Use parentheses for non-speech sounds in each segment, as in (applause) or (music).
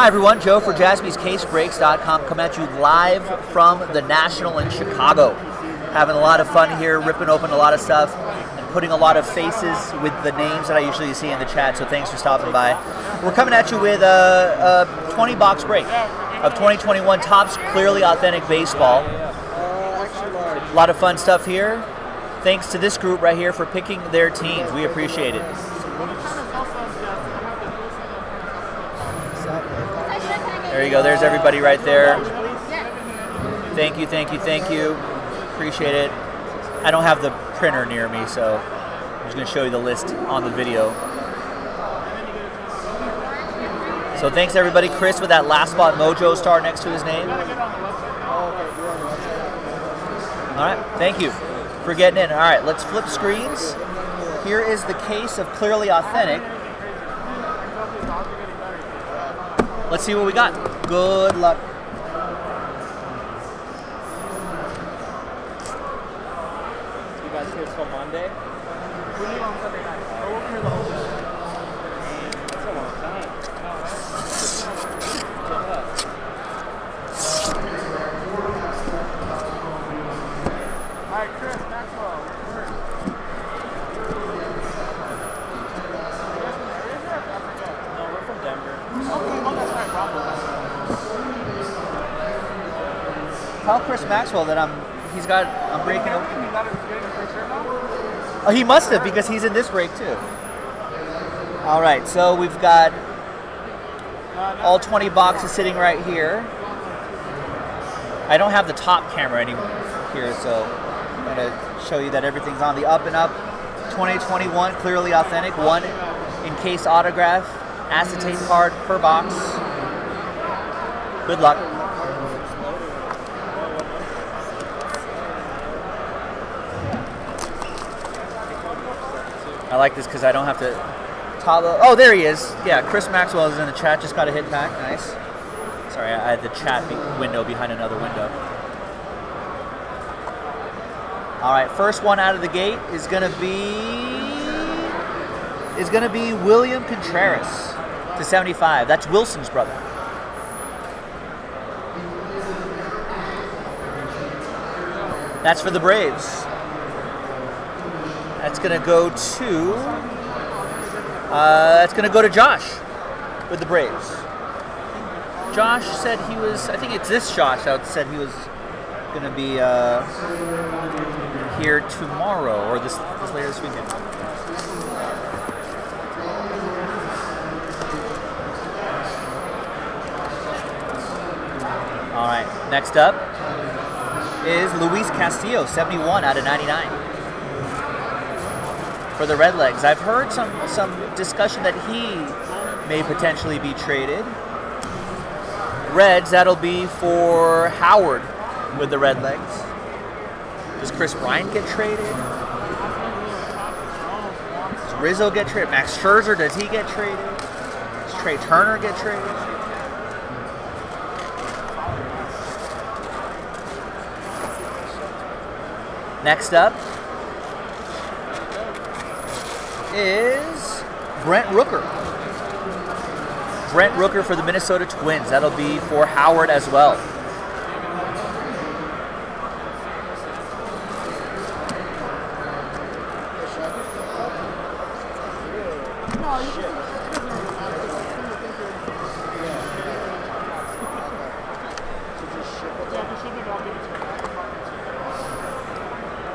Hi everyone, Joe for jaspyscasebreaks.com coming at you live from the National in Chicago. Having a lot of fun here, ripping open a lot of stuff, and putting a lot of faces with the names that I usually see in the chat, so thanks for stopping by. We're coming at you with a, a 20 box break of 2021 Topps Clearly Authentic Baseball. A lot of fun stuff here. Thanks to this group right here for picking their teams. We appreciate it. There you go. There's everybody right there. Thank you, thank you, thank you. Appreciate it. I don't have the printer near me, so I'm just going to show you the list on the video. So thanks everybody. Chris with that last spot mojo star next to his name. All right, thank you for getting in. All right, let's flip screens. Here is the case of Clearly Authentic. Let's see what we got. Good luck. You guys here till Monday? We leave on Sunday night. Oh, we're here the whole day. That's a long time. Alright, Chris, Maxwell, where? No, we're from Denver. Okay, oh, that's right, Bravo. Tell Chris Maxwell that I'm. He's got. I'm breaking. Now? Oh, he must have because he's in this break too. All right, so we've got all 20 boxes sitting right here. I don't have the top camera anymore here, so I'm gonna show you that everything's on the up and up. 2021, clearly authentic, one encased autograph, acetate card per box. Good luck. I like this because I don't have to. Oh, there he is. Yeah, Chris Maxwell is in the chat. Just got a hit back. Nice. Sorry, I had the chat be- window behind another window. All right, first one out of the gate is gonna be is gonna be William Contreras to 75. That's Willson's brother. That's for the Braves. That's gonna go to. Uh, that's gonna go to Josh with the Braves. Josh said he was. I think it's this Josh that said he was gonna be uh, here tomorrow or this, this later this weekend. All right. Next up is Luis Castillo, 71 out of 99 for the Redlegs. I've heard some some discussion that he may potentially be traded. Reds, that'll be for Howard with the Redlegs. Does Kris Bryant get traded? Does Rizzo get traded? Max Scherzer, does he get traded? Does Trea Turner get traded? Next up is Brent Rooker. Brent Rooker for the Minnesota Twins. That'll be for Howard as well.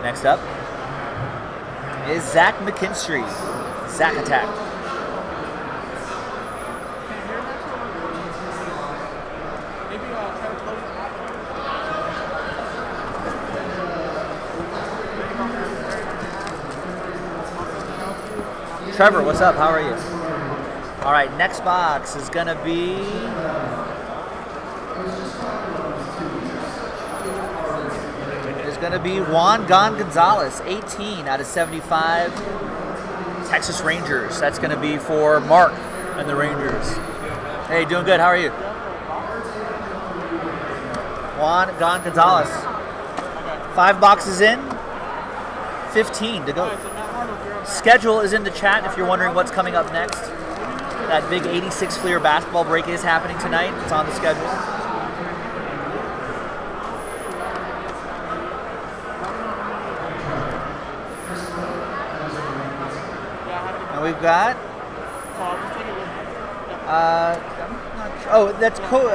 Next up Zach McKinstry. Zach Attack. Trevor, what's up? How are you? All right, next box is going to be. Going to be Juan Gon Gonzalez, 18 out of 75. Texas Rangers. That's going to be for Mark and the Rangers. Hey, doing good. How are you? Juan Gon Gonzalez. Five boxes in, 15 to go. Schedule is in the chat if you're wondering what's coming up next. That big 86 Fleer basketball break is happening tonight. It's on the schedule. And we've got uh. Oh, that's Ko-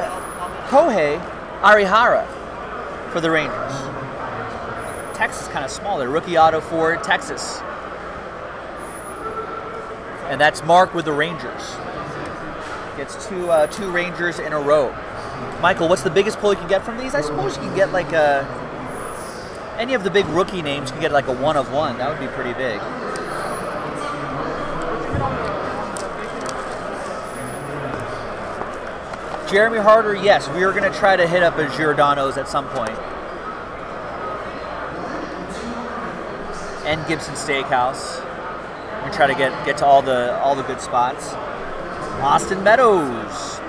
Kohei Arihara for the Rangers. Texas kind of small there. Rookie auto for Texas. And that's Mark with the Rangers. Gets two uh, two Rangers in a row. Michael, what's the biggest pull you can get from these? I suppose you can get like a any of the big rookie names. Can get like a one of one. That would be pretty big. Jeremy Harder, yes, we are going to try to hit up a Giordano's at some point. And Gibson Steakhouse. To try to get, get to all the all the good spots. Austin Meadows.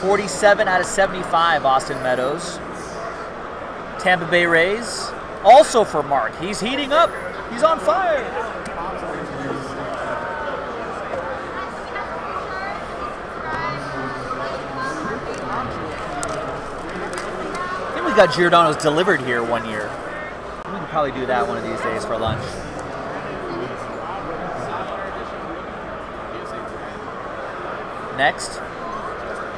47 out of 75, Austin Meadows. Tampa Bay Rays. Also for Mark. He's heating up. He's on fire. I think we got Giordano's delivered here one year. We can probably do that one of these days for lunch. Next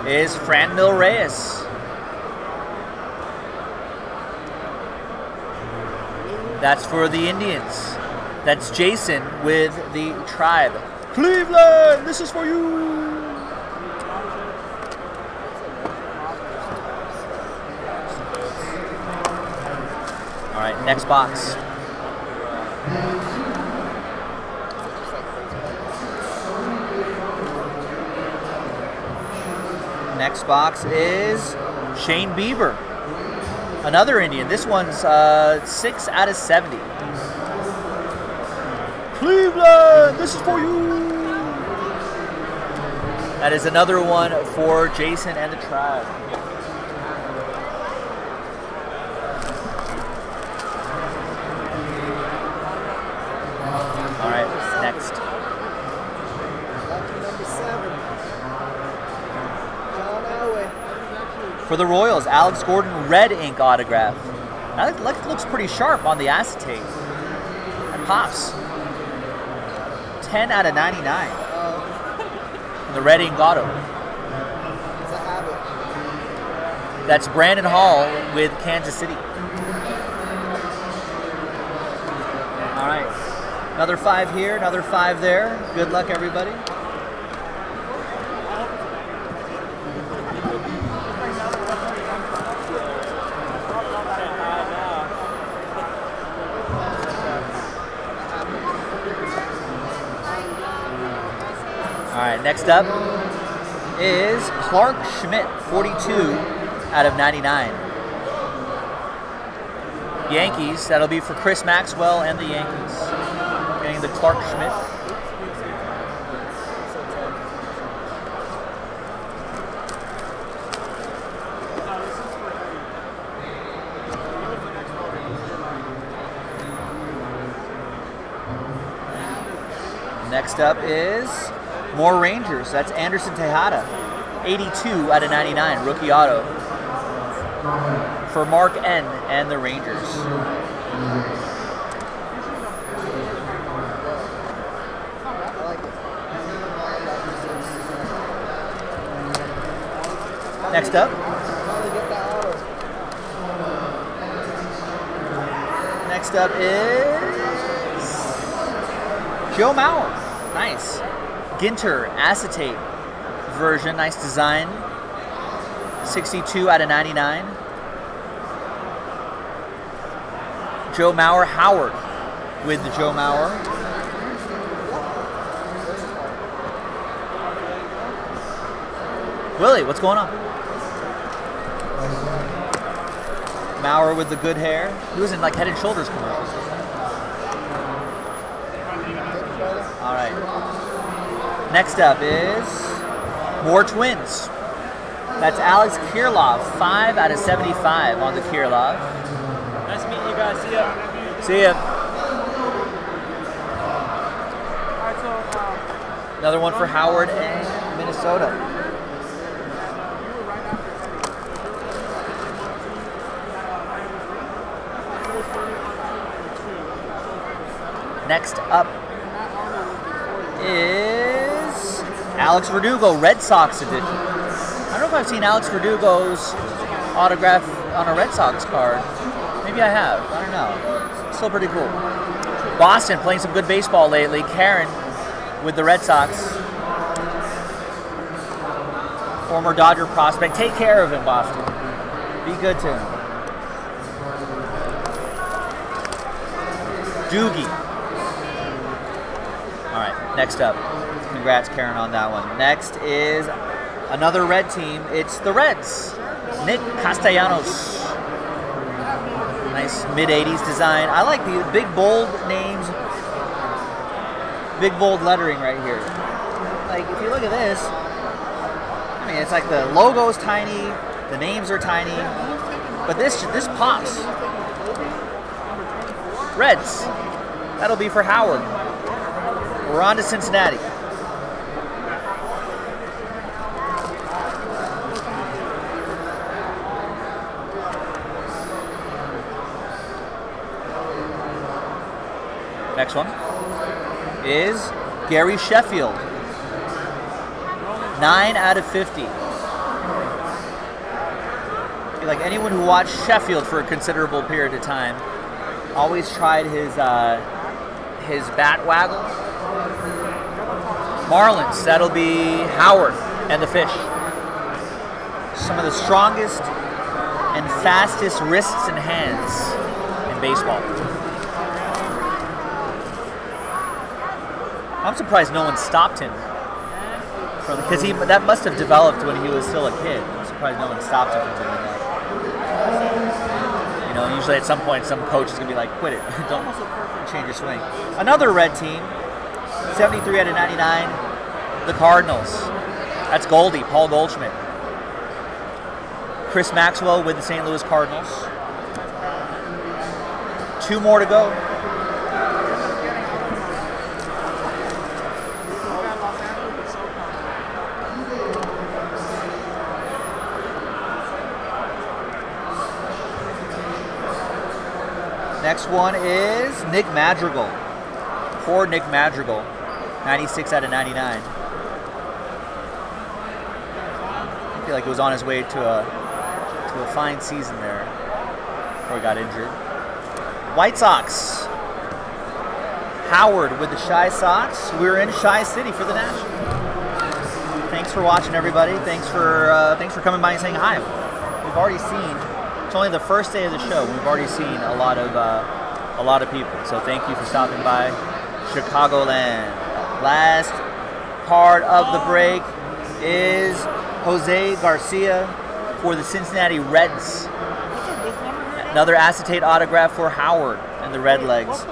is Fran Franmil Reyes. That's for the Indians. That's Jason with the tribe. Cleveland, this is for you. All right, next box. Next box is Shane Bieber, another Indian. This one's uh, six out of seventy. Cleveland, this is for you. That is another one for Jason and the tribe. For the Royals, Alex Gordon red ink autograph. That look- looks pretty sharp on the acetate. That pops. 10 out of 99. Uh, (laughs) The red ink auto. it's a habit. That's Brandon Hall with Kansas City. All right. Another five here, another five there. Good luck, everybody. Next up is Clarke Schmidt, 42 out of 99. Yankees, that'll be for Chris Maxwell and the Yankees. Getting the Clarke Schmidt. Next up is more Rangers. That's Anderson Tejeda, 82 out of 99, rookie auto for Mark N and the Rangers. Next up, next up is Joe Mauer. Nice. Ginter acetate version, nice design. 62 out of 99. Joe Mauer Howard with the Joe Mauer. Willie, what's going on? Mauer with the good hair. He was in like Head and Shoulders commercials. All right. Next up is more twins. That's Alex Kirilloff, five out of seventy-five on the Kirilloff. Nice meeting you guys. See ya. See ya. Um, Another one for Howard and Minnesota. Next up is Alex Verdugo, Red Sox edition. I don't know if I've seen Alex Verdugo's autograph on a Red Sox card. Maybe I have. I don't know. Still pretty cool. Boston playing some good baseball lately. Karen with the Red Sox. Former Dodger prospect. Take care of him, Boston. Be good to him. Doogie. All right, next up. Congrats, Karen, on that one. Next is another red team. It's the Reds. Nick Castellanos. Nice mid 80s design. I like the big bold names, big bold lettering right here. Like, if you look at this, I mean, it's like the logo's tiny, the names are tiny, but this this pops. Reds. That'll be for Howard. We're on to Cincinnati. Next one is Gary Sheffield. 9 out of 50. Like anyone who watched Sheffield for a considerable period of time, always tried his uh, his bat waggle. Marlins, that'll be Howard and the Fish. Some of the strongest and fastest wrists and hands in baseball. I'm surprised no one stopped him from because he that must have developed when he was still a kid. I'm surprised no one stopped him from doing that. You know, usually at some point some coach is gonna be like, "Quit it! (laughs) Don't change your swing." Another red team, 73 out of 99, the Cardinals. That's Goldie, Paul Goldschmidt. Chris Maxwell with the St. Louis Cardinals. Two more to go. Next one is Nick Madrigal. Poor Nick Madrigal. 96 out of 99. I feel like he was on his way to a to a fine season there before he got injured. White Sox. Howard with the Chi Sox. We're in Chi City for the National. Thanks for watching, everybody. Thanks for uh, thanks for coming by and saying hi. We've already seen. It's only the first day of the show. We've already seen a lot of uh, a lot of people. So thank you for stopping by, Chicagoland. Last part of the break is Jose Garcia for the Cincinnati Reds. Another acetate autograph for Howard and the Red Legs.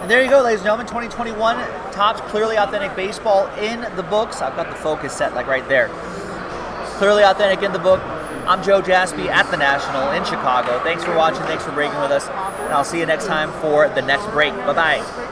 And there you go, ladies and gentlemen. 2021 Topps Clearly Authentic Baseball in the books. I've got the focus set like right there. Clearly Authentic in the book. I'm Joe Jaspy at the National in Chicago. Thanks for watching. Thanks for breaking with us. And I'll see you next time for the next break. Bye bye.